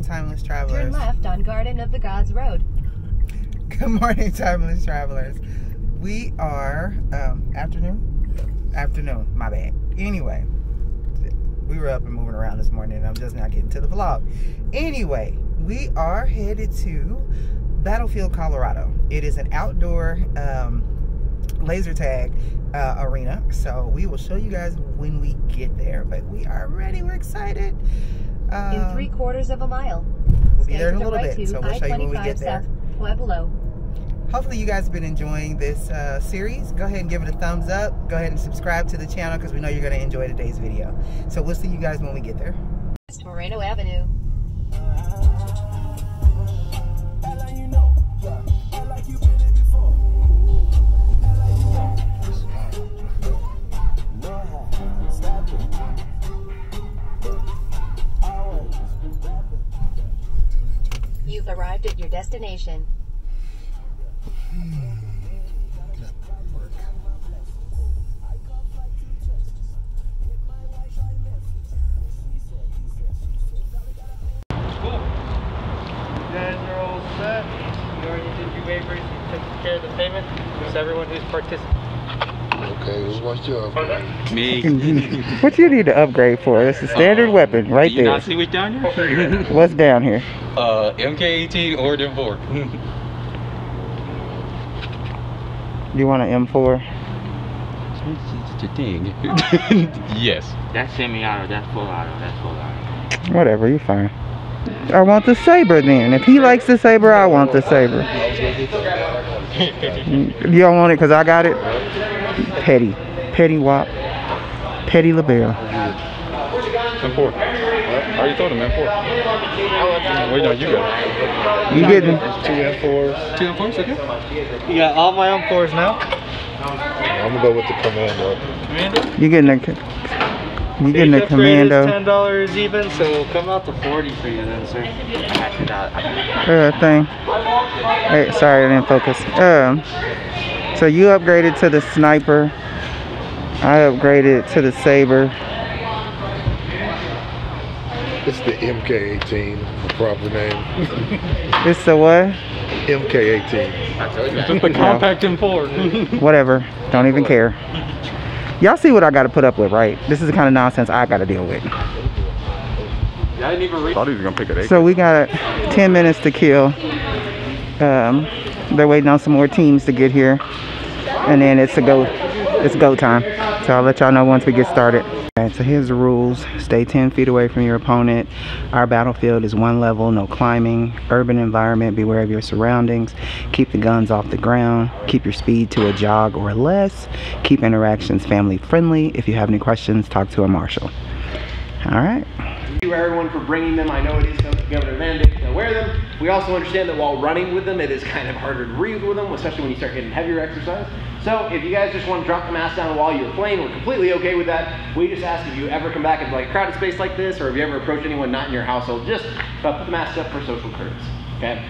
morning, timeless Turn travelers. left on Garden of the Gods Road. Good morning, timeless travelers. We are um, afternoon. Afternoon. My bad. Anyway, we were up and moving around this morning, and I'm just not getting to the vlog. Anyway, we are headed to Battlefield, Colorado. It is an outdoor um, laser tag uh, arena, so we will show you guys when we get there. But we are ready. We're excited. Um, In three quarters of a mile. We'll be there in a little right bit, so we'll show you when we I-25 get there. South Pueblo. Hopefully you guys have been enjoying this uh, series. Go ahead and give it a thumbs up. Go ahead and subscribe to the channel because we know you're going to enjoy today's video. So we'll see you guys when we get there. Moreno Avenue. Arrived at your destination. Cool. You guys are all set. You already did your waivers. You took care of the payment. It's everyone who's participating. Okay, who wants your Me. what you need to upgrade for? It's a standard weapon right Do you there. not see what's down here? What's down here? Uh, MK18 or them 4. You want an M4? It's a thing. yes. That's semi-auto. That's full auto. That's full auto. Whatever, you fine. I want the Saber then. If he likes the Saber, I want the Saber. You don't want it because I got it? Petty. Petty Wop. Petty LaBelle. M4. I already told him M4. Wait, no, you got You getting two M4s? Two M4s, okay? You got all my M4s now. I'm gonna go with the Commando. Commando. you getting a you getting a Base is commando ten dollars even, so it'll come out to forty for you then, sir. Not. uh, thing. Hey, sorry, I didn't focus. Um, so you upgraded to the sniper. I upgraded to the saber. It's the MK18, the proper name. It's the what? MK18. It's just the compact M4. Whatever. Don't even care. Y'all see what I got to put up with, right? This is the kind of nonsense I got to deal with. I didn't even read. thought he was gonna pick it. So we got 10 minutes to kill. Um, they're waiting on some more teams to get here, and then it's a go. It's go time. So I'll let y'all know once we get started. Alright, so here's the rules. Stay 10 feet away from your opponent. Our battlefield is one level, no climbing. Urban environment, beware of your surroundings. Keep the guns off the ground. Keep your speed to a jog or less. Keep interactions family friendly. If you have any questions, talk to a marshal. Alright. You everyone for bringing them. I know it is Governor mandate to wear them. We also understand that while running with them, it is kind of harder to breathe with them, especially when you start getting heavier exercise. So if you guys just want to drop the mask down while you're playing, we're completely okay with that. We just ask if you ever come back into like a crowded space like this, or if you ever approach anyone not in your household, just uh, put the mask up for social courtesy. Okay.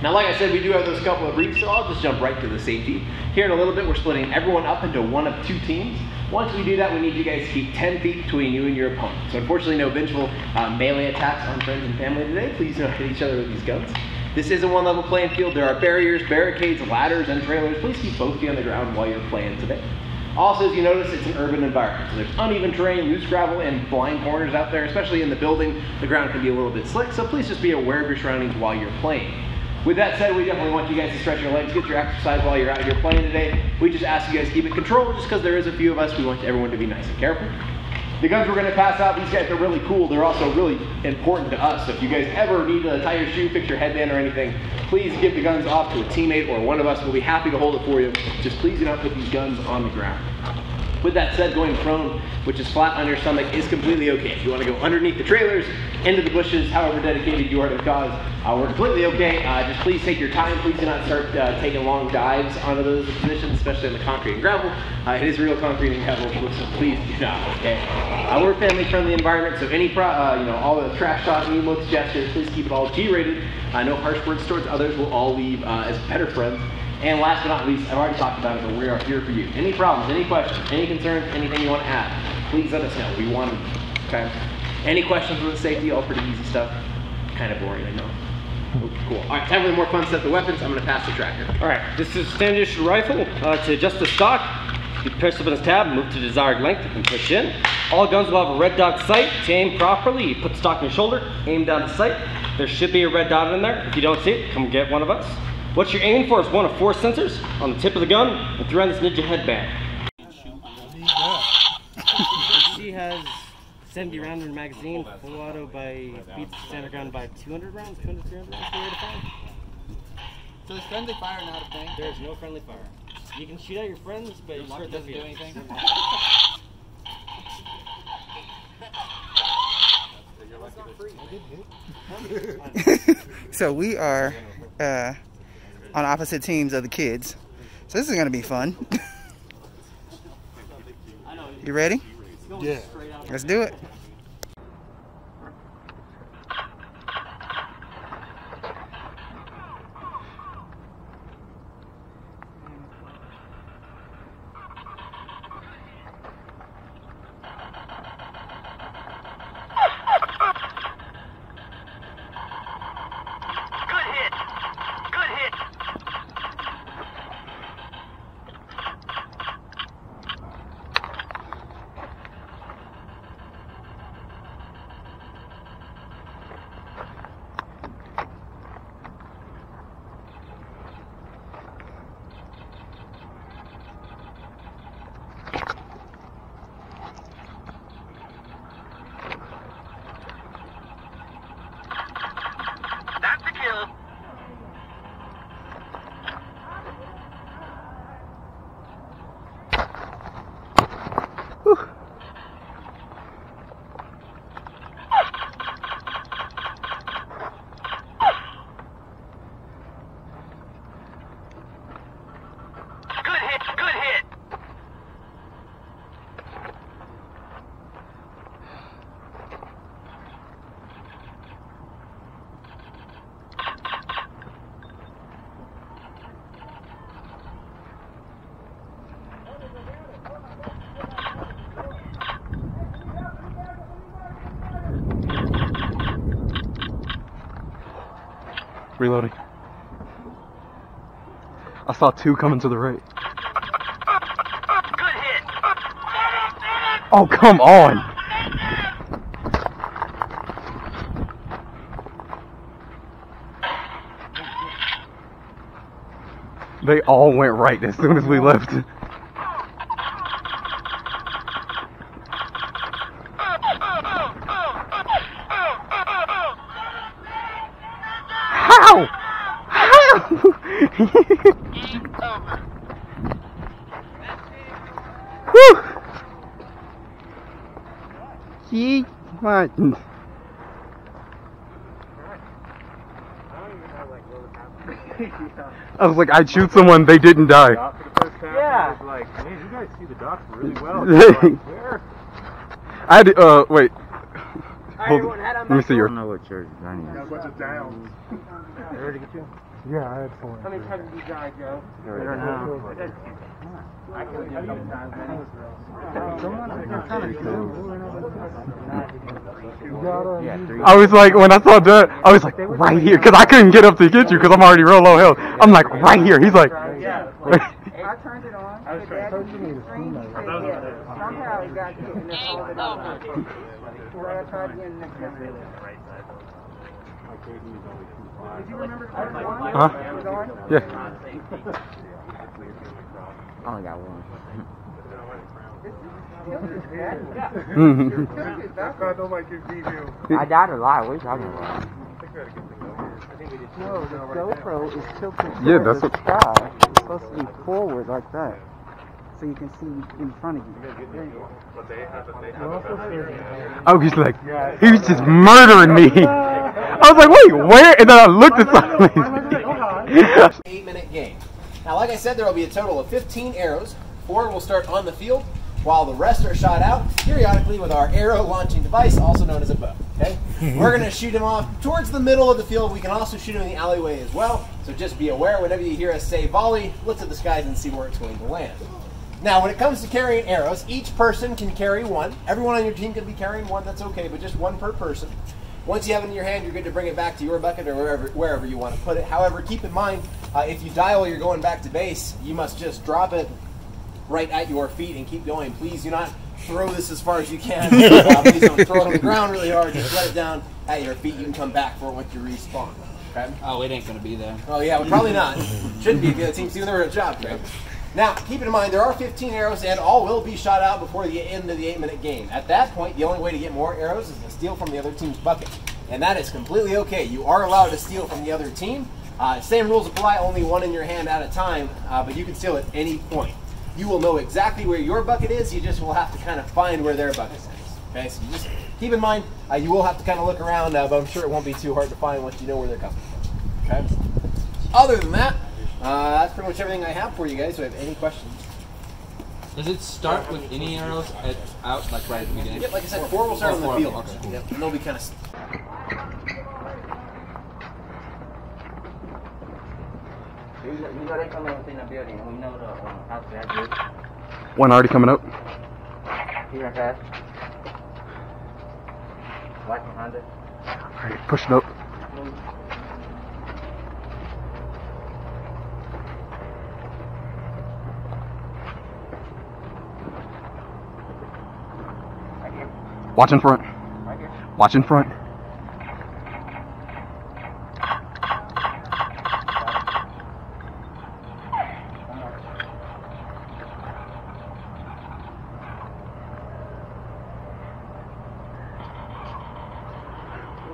Now, like I said, we do have those couple of briefs, so I'll just jump right to the safety. Here in a little bit, we're splitting everyone up into one of two teams. Once we do that, we need you guys to keep 10 feet between you and your opponent. So unfortunately, no vengeful uh, melee attacks on friends and family today. Please don't hit each other with these guns. This is a one level playing field. There are barriers, barricades, ladders, and trailers. Please keep both feet on the ground while you're playing today. Also, as you notice, it's an urban environment. So there's uneven terrain, loose gravel, and blind corners out there, especially in the building. The ground can be a little bit slick, so please just be aware of your surroundings while you're playing. With that said, we definitely want you guys to stretch your legs, get your exercise while you're out here playing today. We just ask you guys keep it controlled just because there is a few of us. We want everyone to be nice and careful. The guns we're going to pass out, these guys are really cool. They're also really important to us. So if you guys ever need to tie your shoe, fix your headband or anything, please give the guns off to a teammate or one of us. We'll be happy to hold it for you. Just please do not put these guns on the ground. With that said, going prone, which is flat on your stomach, is completely okay. If you want to go underneath the trailers, into the bushes, however dedicated you are to the cause, uh, we're completely okay. Uh, just please take your time. Please do not start uh, taking long dives onto those positions, especially on the concrete and gravel. Uh, it is real concrete and gravel, so please do not, okay? Uh, we're family-friendly environment, so any, pro- uh, you know, all the trash talk emotes, gestures, please keep it all G-rated. No harsh words towards others. We'll all leave as better friends. And last but not least, I've already talked about it, but we are here for you. Any problems, any questions, any concerns, anything you want to add, please let us know. We want to, okay? Any questions with safety, all pretty easy stuff. Kind of boring, I know. Cool. All right, time for the more fun stuff. The weapons. I'm gonna pass the tracker. All right, this is standard issue rifle. Uh, to adjust the stock, you press up on this tab, move to the desired length, and push in. All guns will have a red dot sight. To aim properly, you put the stock on your shoulder, aim down the sight. There should be a red dot in there. If you don't see it, come get one of us. What you're aiming for is one of four sensors on the tip of the gun and three on this Ninja headband. She has 70 round in her magazine, full auto by beats the standard gun by 200 rounds, 200, 300 rounds, per rate of fire. So is friendly fire not a thing? There is no friendly fire. You can shoot at your friends, but your Mark doesn't doesn't do anything? so we are uh, on opposite teams of the kids. So this is gonna be fun. you ready? Yeah. Let's do it. Reloading. I saw two coming to the right. Oh, come on! They all went right as soon as we left. Whew. Gee, Martin. I was like, I'd shoot someone, they didn't die. Yeah. like, man, you guys see the dots really well. I had uh, wait. Hold, let me see your. know what church running Got a bunch of downs. Yeah, I had four. How many times did you die, Joe? I was like, when I saw that, I was like, right here, because I couldn't get up to get you because I'm already real low health. I'm like, right here. He's like, I turned it on. I was trying to screen. He. Somehow it got hit and it folded over. So I tried again next time. Did you remember? Huh? It was on? yeah. I only got one. Mhm. I don't like your video. I died a lot. What are you talking about? No, the GoPro is tilted Yeah, that's the what- sky. It's supposed to be forward like that. So you can see in front of you. Oh, he's like, he was just murdering me. I was like, wait, where? And then I looked at something. Eight minute game. Now, like I said, there will be a total of 15 arrows. Four will start on the field, while the rest are shot out periodically with our arrow launching device, also known as a bow. Okay? We're going to shoot them off towards the middle of the field. We can also shoot them in the alleyway as well. So just be aware whenever you hear us say volley, look to the skies and see where it's going to land. Now, when it comes to carrying arrows, each person can carry one. Everyone on your team can be carrying one, that's okay, but just one per person. Once you have it in your hand, you're good to bring it back to your bucket or wherever wherever you want to put it. However, keep in mind uh, if you die while you're going back to base, you must just drop it right at your feet and keep going. Please do not throw this as far as you can. Uh, please don't throw it on the ground really hard. Just let it down at your feet. You can come back for it once you respawn. Okay? Oh, it ain't gonna be there. Oh yeah, well, probably not. Shouldn't be if the other team's doing their job, Craig. Now, keep in mind, there are 15 arrows, and all will be shot out before the end of the eight-minute game. At that point, the only way to get more arrows is to steal from the other team's bucket, and that is completely okay. You are allowed to steal from the other team. Uh, same rules apply, only one in your hand at a time, uh, but you can steal at any point. You will know exactly where your bucket is. You just will have to kind of find where their bucket is. Okay, so you just keep in mind, uh, you will have to kind of look around, uh, but I'm sure it won't be too hard to find once you know where they're coming from. Okay. Other than that, uh, that's pretty much everything I have for you guys. Do you have any questions? Does it start with any arrows at, out like right at the beginning? Yep, like I said, four will start Oh, on the field. okay, cool. Yep, and they'll be kind of. Know, you know come in the building, we know the um, house that. One already coming up. He Honda. Alright, up. Watch in front. Watch in front.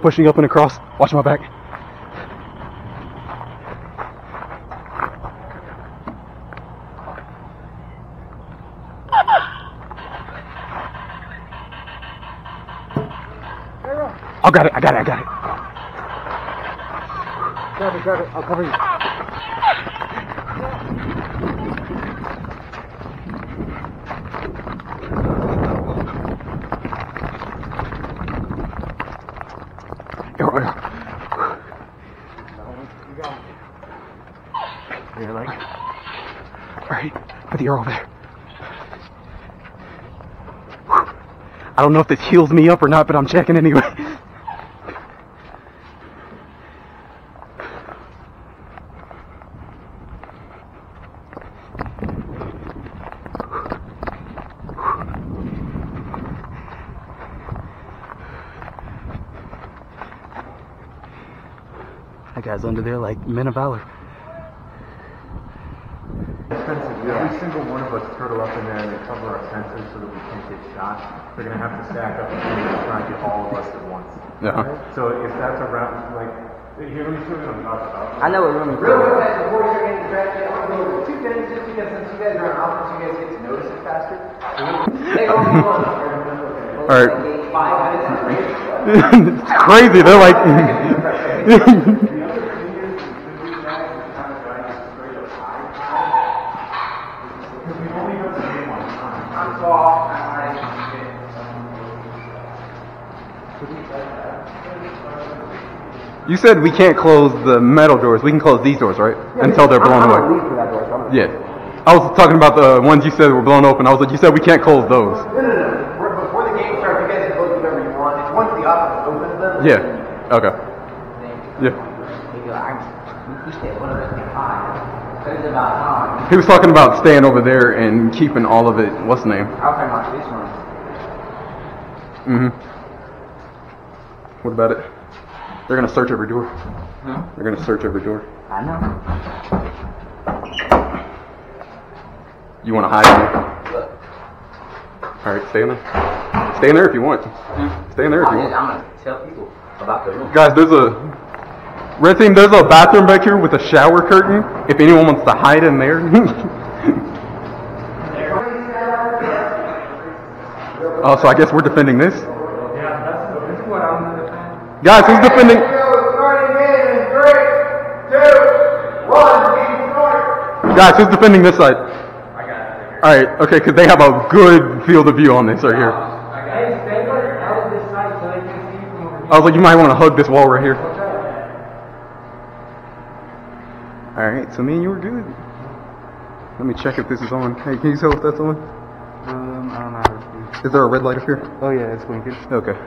Pushing up and across. Watch my back. Oh, got it. I got it. I got it. Grab it, grab it. I'll cover you. You're like, all right, put the arrow there. I don't know if this heals me up or not, but I'm checking anyway. That guy's there like men of valor. Every single one of us turtle up in there and they cover our senses so that we can't get shot. They're gonna have to stack up and try and get all of us at once. Yeah. So if that's a round, like, here, let me show you what I'm talking about. I know what room is Real quick, guys, before we start getting distracted, I want to go over two things just because since you guys are on offense, you guys get to notice it faster. They only run All right. five minutes it's crazy. They're like. you said we can't close the metal doors. We can close these doors, right? Yeah, Until they're blown I'm away. gonna leave for that door. So Yeah. I was talking about the ones you said were blown open. I was like, you said we can't close those. No, no, no. Before- the game starts, you guys can close whatever you want. It's once the offense opens them. Yeah. Okay. Yeah. They go, I'm, you said one of us can find. So it's about time. He was talking about staying over there and keeping all of it. What's the name? I'll come out this one. Mm-hmm. What about it? They're gonna search every door. They're gonna search every door. I know. You wanna hide in there? Look. Alright, stay in there. Stay in there if you want. Stay in there if you I'm, want. I'm gonna tell people about the room. Guys, there's a red team. There's a bathroom back here with a shower curtain. If anyone wants to hide in there. oh, so I guess we're defending this. Yeah, that's, this is what I'm gonna defend. Guys, who's defending? Guys, who's defending this side? All right, okay, because they have a good field of view on this right here. Hey, stay there out of this sight so they can see you from over here. I was like, you might want to hug this wall right here. All right, so me and you were good. Let me check if this is on. Hey, can you tell if that's on? Um, I don't know Is there a red light up here? Oh yeah, it's blinking. Okay.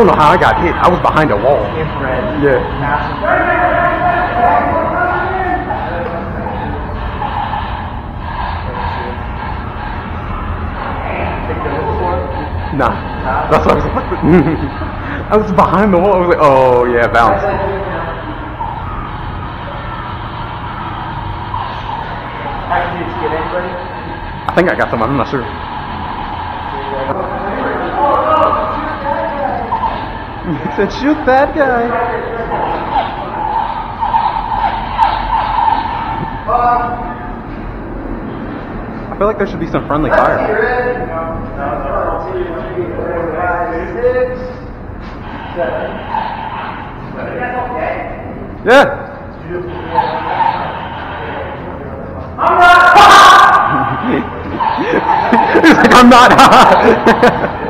Don't know how I got hit. I was behind a wall. Infrared. Yeah. Nah. That's what I was like. I was behind the wall. I was like, oh yeah, bounce. I think I got someone. I'm not sure. He said, shoot that guy. I feel like there should be some friendly fire. Yeah. He's like, I'm not hot.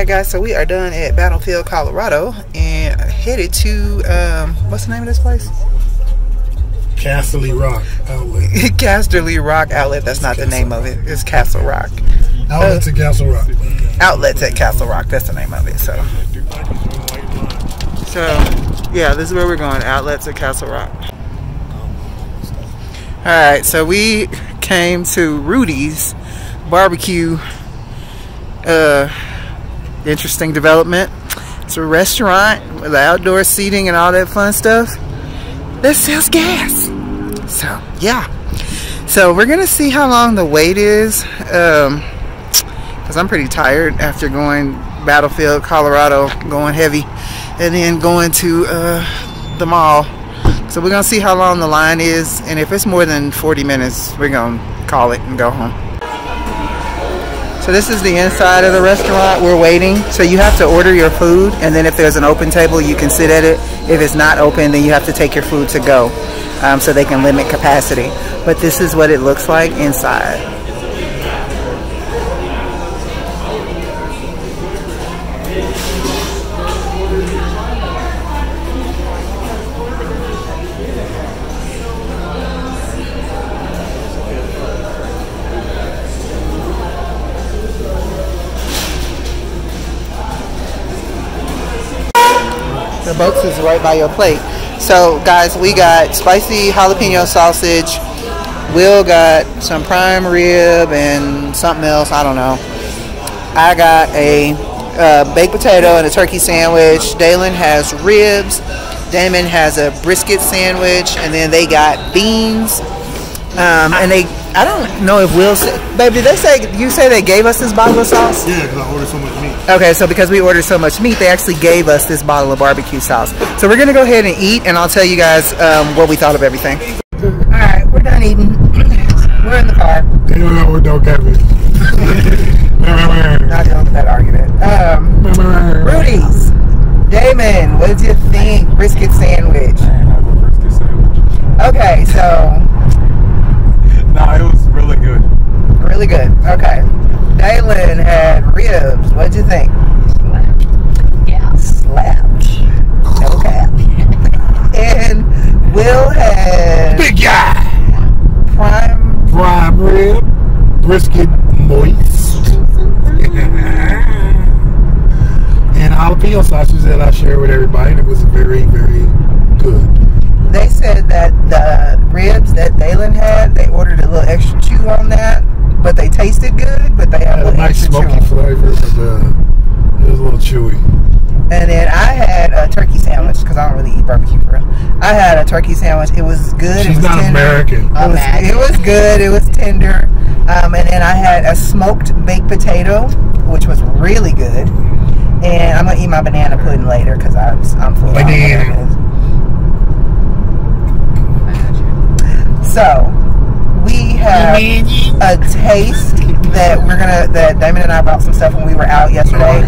right, guys. So we are done at Battlefield, Colorado, and headed to um, what's the name of this place? Casterly Rock Outlet. Casterly Rock Outlet. That's not the name of it. It's Castle Rock. Outlets at Castle Rock. Outlets at Castle Rock. That's the name of it. So, so yeah, this is where we're going. Outlets at Castle Rock. All right. So we came to Rudy's Barbecue. Uh, interesting development. It's a restaurant with outdoor seating and all that fun stuff that sells gas. So, yeah. So, we're going to see how long the wait is. Um, because I'm pretty tired after going Battlefield, Colorado, going heavy, and then going to uh, the mall. So, we're going to see how long the line is. And if it's more than 40 minutes, we're going to call it and go home. So this is the inside of the restaurant. We're waiting. So you have to order your food, and then if there's an open table, you can sit at it. If it's not open, then you have to take your food to go, um, so they can limit capacity. But this is what it looks like inside. Box is right by your plate. So, guys, we got spicy jalapeno sausage. Will got some prime rib and something else. I don't know. I got a uh, baked potato and a turkey sandwich. Dalyn has ribs. Damon has a brisket sandwich, and then they got beans. Um, and they, I don't know if Will said, babe, did they say, you say they gave us this bottle of sauce? Yeah, because I ordered so much meat. Okay, so because we ordered so much meat, they actually gave us this bottle of barbecue sauce. So we're gonna go ahead and eat, and I'll tell you guys um, what we thought of everything. All right, we're done eating. we're in the car. They don't know what don't catfish. Not done with that argument. Um, Rudy's, Damon, what did you think? Brisket sandwich. Okay, so Nah, it was really good. really good. Okay, Dalyn had ribs. What'd you think? Slapped. Yeah. Slapped. No cap. and Will had Big guy. prime Prime rib, brisket moist, and jalapeno sausages that I shared with everybody, and it was very, very good. They said that the ribs that Dalyn had, they ordered a little extra chew on that, but they tasted good, but they had Had a a little nice extra chew. smoky on. flavor, but uh, it was a little chewy. And then I had a turkey sandwich because I don't really eat barbecue for real. I had a turkey sandwich. It was good. it She's was not tender. American. It was, it was good. It was tender. Um, and then I had a smoked baked potato, which was really good. And I'm gonna eat my banana pudding later because I'm I'm full. I don't know what it is. So we have a taste that we're gonna that Damon and I bought some stuff when we were out yesterday,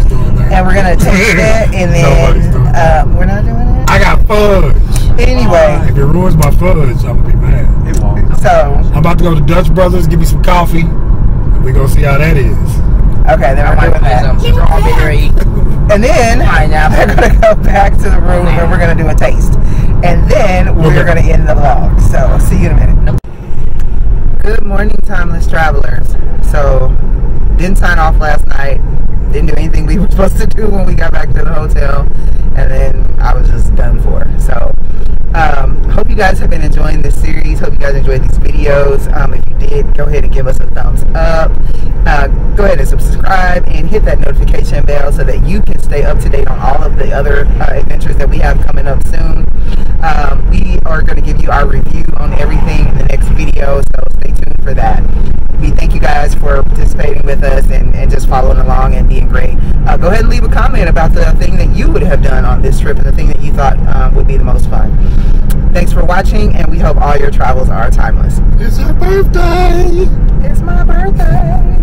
and we're gonna taste it, and then uh, we're not doing it. I got fudge. Anyway, If it ruins my fudge, I'm gonna be mad. It won't. so I'm about to go to Dutch Brothers, give me some coffee. and We gonna see how that is. Okay, then we're doing that. Strawberry. And then Pineapple. they're gonna go back to the room and we're gonna do a taste. And then we're gonna end the vlog. So see you in a minute. Good morning, timeless travelers. So didn't sign off last night. Didn't do anything we were supposed to do when we got back to the hotel. And then I was just done for. So um, hope you guys have been enjoying this series. Hope you guys enjoyed these videos. Um, if you did, go ahead and give us a thumbs up. Uh, go ahead and subscribe and hit that notification bell so that you can stay up to date on all of the other uh, adventures that we have coming up soon. Um, we are going to give you our review on everything in the next video, so stay tuned for that. We thank you guys for participating with us and, and just following along and being great. Uh, go ahead and leave a comment about the thing that you would have done on this trip and the thing that you thought um, would be the most fun. Thanks for watching, and we hope all your travels are timeless. It's it birthday? It's my birthday.